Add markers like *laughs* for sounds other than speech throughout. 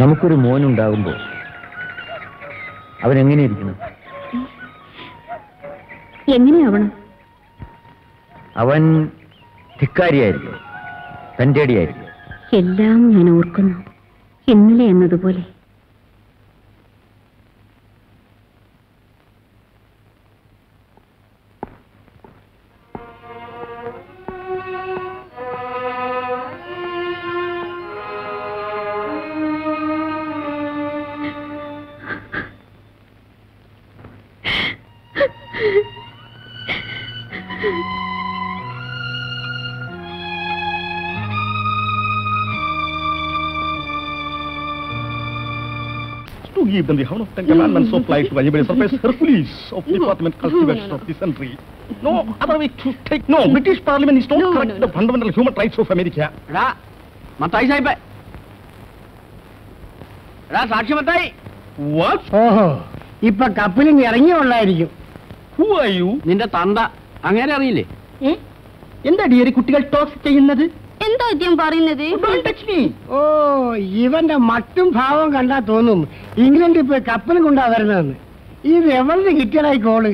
നമുക്കൊരു മോനുണ്ടാകുമ്പോൾ അവൻ എങ്ങനെയിരിക്കണം എങ്ങനെയാവണം? അവൻ ധിക്കാരിയായിരിക്കും തന്റെടിയായിരിക്കും എല്ലാം ഞാൻ ഓർക്കുന്നു. ഇന്നലെ എന്നതുപോലെ. To give them the honor of Ten Commandments of life to anybody surface Hercules of the Department Cultivation of the Century. No other way to take. No, British Parliament is not No, correct no, the fundamental human rights of America. എടാ മത്തായി സാഹിബേ എടാ സാക്ഷി Mathai What? ഓഹോ ഇപ്പൊ കപ്പലിൽ നിന്ന് ഇറങ്ങിയുള്ളായിരിക്കും Who are you? നിന്റെ തന്ത അങ്ങനെ അറിയില്ലേ എന്താ ഡിയറി കുട്ടികൾ ടോക്സ് ചെയ്യുന്നത് എന്താ ഇദ്ദേഹം പറയുന്നത്? Touch ഓ ഇവന്റെ മട്ടും ഭാവം കണ്ടാ തോന്നും. ഇംഗ്ലണ്ടിൽ പോയി കപ്പലും കൊണ്ടാ വരുന്നതെന്ന്. ഇത് എവിടെ കിട്ടിയടായി കോൾ?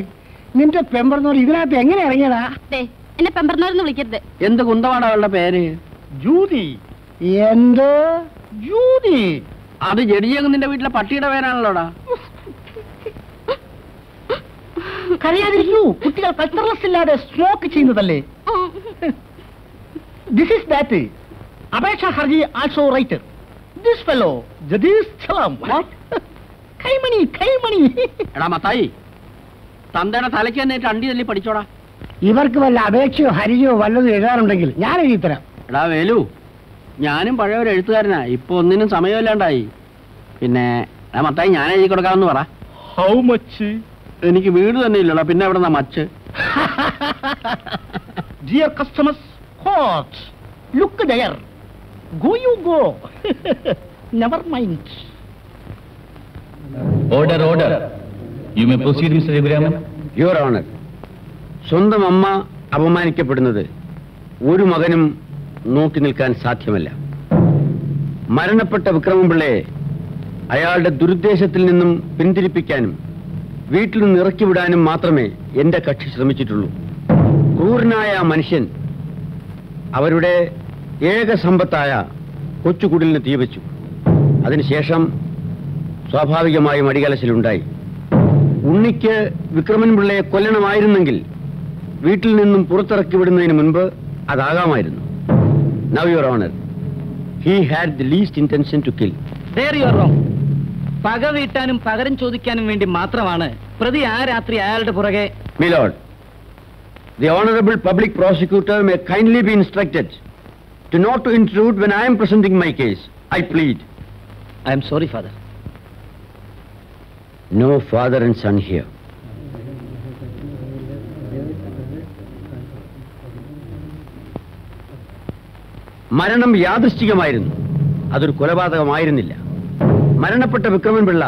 നിന്റെ പെമ്പർന്നോർ ഇതിനകത്ത് എങ്ങനെ ഇറങ്ങിയടാ ദേ, എന്നെ പെമ്പർന്നവരെന്ന് വിളിക്കരുത്. എന്ത് കുന്തമാണ് അവളുടെ പേര്? ജൂതി എന്തോ? ജൂതി അത് ജഡിയങ്ങ് നിന്റെ വീട്ടിലെ പട്ടിയുടെ പേരാണല്ലോടാ. കരയാതിരിക്കൂ. കുട്ടികൾ കൾച്ചറൽസ് ഇല്ലാതെ സ്മോക്ക് ചെയ്യുന്നതല്ലേ ദിസ് ഇസ് ദാറ്റ് അപേക്ഷ ഹർജി also writer this fellow Jadish ഛലാം കൈമണി കൈമണി എടാ മത്തായി തന്തയുടെ തലയ്ക്ക് തന്നെ അണ്ടി തല്ലി പഠിച്ചോടാ. ഇവർക്ക് വല്ല അപേക്ഷയോ ഹരിജയോ വല്ലതും എഴുതാറുണ്ടെങ്കിൽ ഞാൻ എഴുതി തരാം. എടാ വേലു ഞാനും പഴയ ഒരു എഴുത്തുകാരനാ. ഇപ്പൊ ഒന്നിനും സമയമില്ലാണ്ടായി. പിന്നെ എടാ മത്തായി ഞാൻ എഴുതി കൊടുക്കാമെന്ന് പറ. ഹൗ മച്ച് എനിക്ക് വീട് തന്നെ ഇല്ലടാ. പിന്നെ എവിടെ much? *laughs* Dear customers hot look there go you go never mind order order you may proceed mister Raghuraman your honour സ്വന്തം അമ്മ അപമാനിക്കപ്പെടുന്നത് ഒരു മകനും നോക്കി നിൽക്കാൻ സാധ്യമല്ല. മരണപ്പെട്ട വിക്രമപിള്ളയെ അയാളുടെ ദുരുദ്ദേശത്തിൽ നിന്നും പിന്തിരിപ്പിക്കാനും വീട്ടിൽ നിന്ന് ഇറക്കിവിടാനും മാത്രമേ എന്റെ കക്ഷി ശ്രമിച്ചിട്ടുള്ളൂ. ക്രൂരനായ ആ മനുഷ്യൻ അവരുടെ ഏക സമ്പത്തായ കൊച്ചുകുടിലിന് തീവച്ചു അതിനുശേഷം സ്വാഭാവികമായും അടികലശലുണ്ടായി. ഉണ്ണിക്ക് വിക്രമൻ പിള്ളയെ കൊല്ലണമായിരുന്നെങ്കിൽ വീട്ടിൽ നിന്നും പുറത്തിറക്കി വിടുന്നതിന് മുൻപ് അതാകാമായിരുന്നു. Now your honour he had the least intention to kill പക വീട്ടാനും പകരം ചോദിക്കാനും വേണ്ടി മാത്രമാണ് പ്രതി ആ രാത്രി അയാളുടെ പുറകെ milord the honourable public prosecutor may kindly be instructed to not to intrude when I'm presenting my case I plead I'm sorry father no father and son here മരണം യാദൃശ്ചികമായിരുന്നു. അതൊരു കൊലപാതകമായിരുന്നില്ല. മരണപ്പെട്ട വിക്രമൻ പിള്ള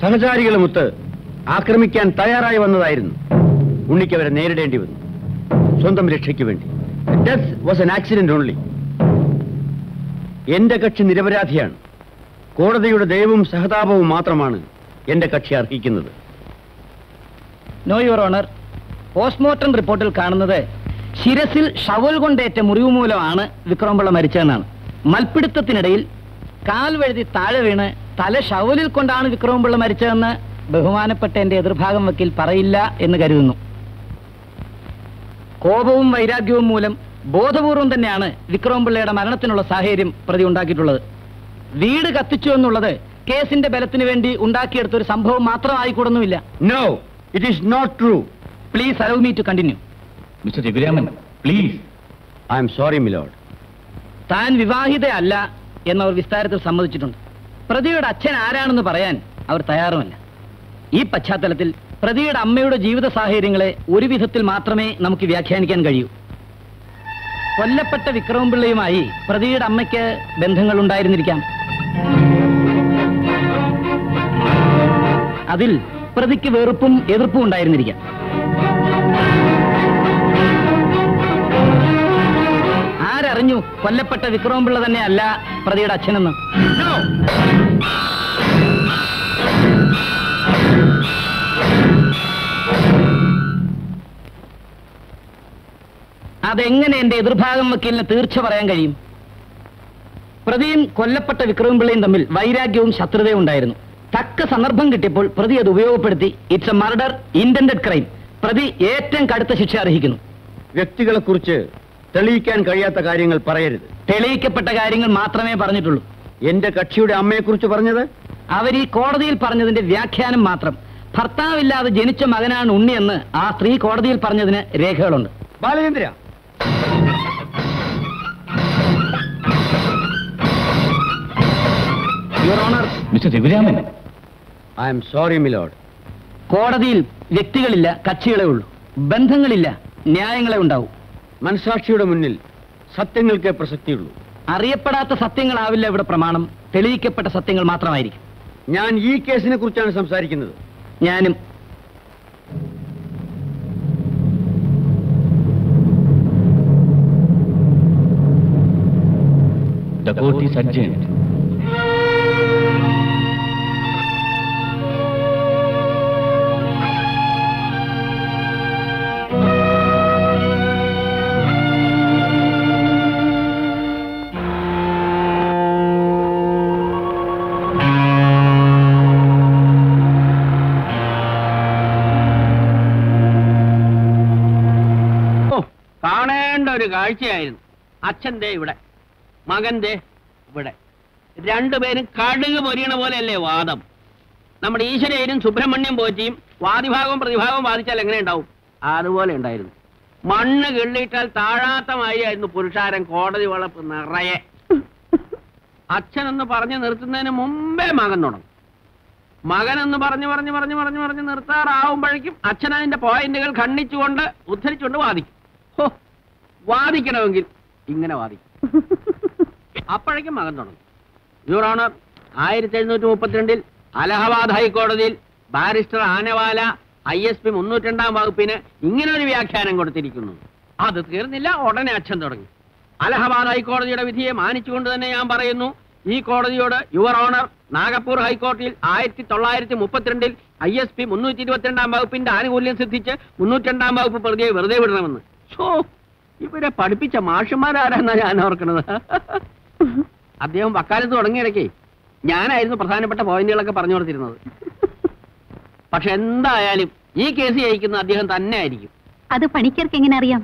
സഹചാരികളുമൊത്ത് ആക്രമിക്കാൻ തയ്യാറായി വന്നതായിരുന്നു. ഉണ്ണിക്ക് അവരെ നേരിടേണ്ടി വന്നു. സ്വന്തം രക്ഷയ്ക്ക് വേണ്ടി. Death was an accident only എന്റെ കക്ഷി നിരപരാധിയാണ്. കോടതിയുടെ ദയവും സഹതാപവും മാത്രമാണ് എന്റെ കക്ഷി അർഹിക്കുന്നത്. നോ യുവർ ഓണർ പോസ്റ്റ്മോർട്ടം റിപ്പോർട്ടിൽ കാണുന്നത് ശിരസിൽ ഷവൽ കൊണ്ടേറ്റ മുറിവ് മൂലമാണ് വിക്രമപിള്ള മരിച്ചതെന്നാണ്. മൽപിടുത്തത്തിനിടയിൽ കാൽ വഴുതി താഴെ വീണ് തല ഷവലിൽ കൊണ്ടാണ് വിക്രമപിള്ള മരിച്ചതെന്ന് ബഹുമാനപ്പെട്ട എന്റെ എതിർഭാഗം വക്കീൽ പറയില്ല എന്ന് കരുതുന്നു. കോപവും വൈരാഗ്യവും മൂലം ബോധപൂർവം തന്നെയാണ് വിക്രമപിള്ളയുടെ മരണത്തിനുള്ള സാഹചര്യം പ്രതി ഉണ്ടാക്കിയിട്ടുള്ളത്. വീട് കത്തിച്ചു എന്നുള്ളത് കേസിന്റെ ബലത്തിന് വേണ്ടി ഉണ്ടാക്കിയെടുത്ത ഒരു സംഭവം മാത്രമായിക്കൂടുന്നുമില്ല no it is not true please allow me to continue mister Raghuraman please I'm sorry milord താൻ വിവാഹിതയല്ല എന്നവർ വിസ്താരത്തിൽ സമ്മതിച്ചിട്ടുണ്ട്. പ്രതിയുടെ അച്ഛൻ ആരാണെന്ന് പറയാൻ അവർ തയ്യാറുമല്ല. ഈ പശ്ചാത്തലത്തിൽ പ്രതിയുടെ അമ്മയുടെ ജീവിത സാഹചര്യങ്ങളെ ഒരു വിധത്തിൽ മാത്രമേ നമുക്ക് വ്യാഖ്യാനിക്കാൻ കഴിയൂ. കൊല്ലപ്പെട്ട വിക്രമപിള്ളയുമായി പ്രതിയുടെ അമ്മയ്ക്ക് ബന്ധങ്ങൾ ഉണ്ടായിരുന്നിരിക്കാം. അതിൽ പ്രതിക്ക് വെറുപ്പും എതിർപ്പും ഉണ്ടായിരുന്നിരിക്കാം. ആരറിഞ്ഞു കൊല്ലപ്പെട്ട വിക്രമപിള്ള തന്നെ അല്ല പ്രതിയുടെ അച്ഛനെന്ന്? അതെങ്ങനെ എന്റെ എതിർഭാഗം വക്കീലിന് തീർച്ച പറയാൻ കഴിയും? പ്രതിയും കൊല്ലപ്പെട്ട വിക്രമപിള്ളയും തമ്മിൽ വൈരാഗ്യവും ശത്രുതയും ഉണ്ടായിരുന്നു. തക്ക സന്ദർഭം കിട്ടിയപ്പോൾ പ്രതി അത് ഉപയോഗപ്പെടുത്തി. It's a murder intended crime പ്രതി ഏറ്റവും കടുത്ത ശിക്ഷ അർഹിക്കുന്നു. വ്യക്തികളെ കുറിച്ച് തെളിയിക്കാൻ കഴിയാത്ത കാര്യങ്ങൾ പറയരുത്. തെളിയിക്കപ്പെട്ട കാര്യങ്ങൾ മാത്രമേ പറഞ്ഞിട്ടുള്ളൂ. എന്റെ കക്ഷിയുടെ അമ്മയെ കുറിച്ച് പറഞ്ഞത്? അവർ ഈ കോടതിയിൽ പറഞ്ഞതിന്റെ വ്യാഖ്യാനം മാത്രം. ഭർത്താവില്ലാതെ ജനിച്ച മകനാണ് ഉണ്ണിയെന്ന് ആ സ്ത്രീ കോടതിയിൽ പറഞ്ഞതിന് രേഖകളുണ്ട്. Balachandra your honour mister Raghuraman. I'm sorry milord കോടതിയിൽ വ്യക്തികളില്ല കക്ഷികളെ ഉള്ളൂ. ബന്ധങ്ങളില്ല ന്യായങ്ങളെ ഉണ്ടാവും. മനസാക്ഷിയുടെ മുന്നിൽ സത്യങ്ങൾക്കേ പ്രസക്തിയുള്ളൂ. അറിയപ്പെടാത്ത സത്യങ്ങളാവില്ല ഇവിടെ പ്രമാണം. തെളിയിക്കപ്പെട്ട സത്യങ്ങൾ മാത്രമായിരിക്കും. ഞാൻ ഈ കേസിനെ കുറിച്ചാണ് സംസാരിക്കുന്നത്. ഞാനും The court is കാണേണ്ട ഒരു കാഴ്ചയായിരുന്നു. അച്ഛൻ ദേ ഇവിടെ. മകൻ ദേ ഇവിടെ. രണ്ടുപേരും കടുക് പൊരിയണ പോലെയല്ലേ വാദം. നമ്മുടെ ഈശ്വരനും സുബ്രഹ്മണ്യം പോറ്റിയും വാദിഭാഗവും പ്രതിഭാഗവും വാദിച്ചാൽ എങ്ങനെ ഉണ്ടാവും? അതുപോലെ ഉണ്ടായിരുന്നു. മണ്ണ് കിള്ളിയിട്ടാൽ താഴാത്ത മാതിരിയായിരുന്നു പുരുഷാരം കോടതി വളപ്പ് നിറയെ. അച്ഛനെന്ന് പറഞ്ഞു നിർത്തുന്നതിന് മുമ്പേ മകൻ തുടങ്ങും. മകനെന്ന് പറഞ്ഞു പറഞ്ഞു പറഞ്ഞു പറഞ്ഞു പറഞ്ഞു നിർത്താറാവുമ്പോഴേക്കും അച്ഛൻ അതിന്റെ പോയിന്റുകൾ ഖണ്ഡിച്ചുകൊണ്ട് ഉദ്ധരിച്ചുകൊണ്ട് വാദിക്കും. വാദിക്കണമെങ്കിൽ ഇങ്ങനെ വാദിക്കും. അപ്പോഴേക്കും മകൻ തുടങ്ങും. യുവർ ഓണർ ആയിരത്തി എഴുന്നൂറ്റി മുപ്പത്തിരണ്ടിൽ അലഹബാദ് ഹൈക്കോടതിയിൽ ബാരിസ്റ്റർ ആനവാല ഐ എസ് പി മുന്നൂറ്റിരണ്ടാം വകുപ്പിന് ഇങ്ങനെ ഒരു വ്യാഖ്യാനം കൊടുത്തിരിക്കുന്നു. അത് തീർന്നില്ല ഉടനെ അച്ഛൻ തുടങ്ങി. അലഹബാദ് ഹൈക്കോടതിയുടെ വിധിയെ മാനിച്ചുകൊണ്ട് തന്നെ ഞാൻ പറയുന്നു ഈ കോടതിയോട് യുവർ ഓണർ നാഗപ്പൂർ ഹൈക്കോടതിയിൽ ആയിരത്തി തൊള്ളായിരത്തി മുപ്പത്തിരണ്ടിൽ ഐ എസ് പി മുന്നൂറ്റി ഇരുപത്തിരണ്ടാം വകുപ്പിന്റെ ആനുകൂല്യം സിദ്ധിച്ച് മുന്നൂറ്റിരണ്ടാം വകുപ്പ് പ്രതിയെ വെറുതെ വിടണമെന്ന്. ഇവരെ പഠിപ്പിച്ച മാഷന്മാരാരാന്നാ ഞാൻ ഓർക്കണത് അദ്ദേഹം വക്കാലത്ത് തുടങ്ങിയിടയ്ക്ക് ഞാനായിരുന്നു പ്രധാനപ്പെട്ട പോയിന്റുകളൊക്കെ പറഞ്ഞു കൊടുത്തിരുന്നത്. പക്ഷെ എന്തായാലും ഈ കേസ് ജയിക്കുന്ന അദ്ദേഹം തന്നെ ആയിരിക്കും. അത് പണിക്കർക്ക് എങ്ങനെ അറിയാം?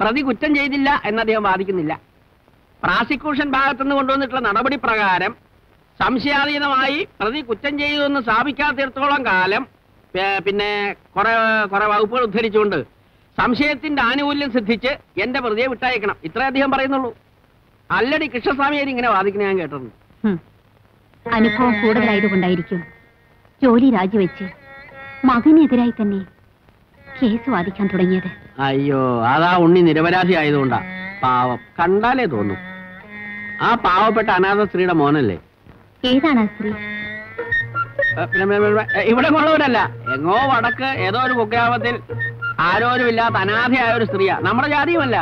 പ്രതി കുറ്റം ചെയ്തില്ല എന്ന് അദ്ദേഹം വാദിക്കുന്നില്ല. പ്രോസിക്യൂഷൻ ഭാഗത്തുനിന്ന് കൊണ്ടുവന്നിട്ടുള്ള നടപടി പ്രകാരം സംശയാധീനമായി പ്രതി കുറ്റം ചെയ്തു എന്ന് സ്ഥാപിക്കാത്തിടത്തോളം കാലം പിന്നെ കുറെ കുറെ വകുപ്പുകൾ ഉദ്ധരിച്ചുകൊണ്ട് സംശയത്തിന്റെ ആനുകൂല്യം സിദ്ധിച്ച് എന്റെ പ്രതിയെ വിട്ടയക്കണം. ഇത്രയധികം അദ്ദേഹം പറയുന്നുള്ളൂ. അല്ലടി കൃഷ്ണസ്വാമി ഇങ്ങനെ വാദിക്കുന്ന ഞാൻ കേട്ടത്. അനുഭവം കൂടുതലായതുകൊണ്ടായിരിക്കും ജോലി രാജിവെച്ച് മകനെതിരായി തന്നെ കേസ് വാദിക്കാൻ തുടങ്ങിയത്. അയ്യോ അതാ ഉണ്ണി നിരപരാധി ആയതുകൊണ്ടാ. പാവം. കണ്ടാലേ തോന്നും. ആ പാവപ്പെട്ട അനാഥ സ്ത്രീയുടെ മോനല്ലേ? ഏതാണ് ആ സ്ത്രീ? ഇവിടെ കൊള്ളവരല്ല എങ്ങോ വടക്ക് ഏതോ ഒരു കുഗ്രാമത്തിൽ ആരോരുമില്ലാത്ത അനാഥയായ ഒരു സ്ത്രീയാ. നമ്മുടെ ജാതിയുമല്ല.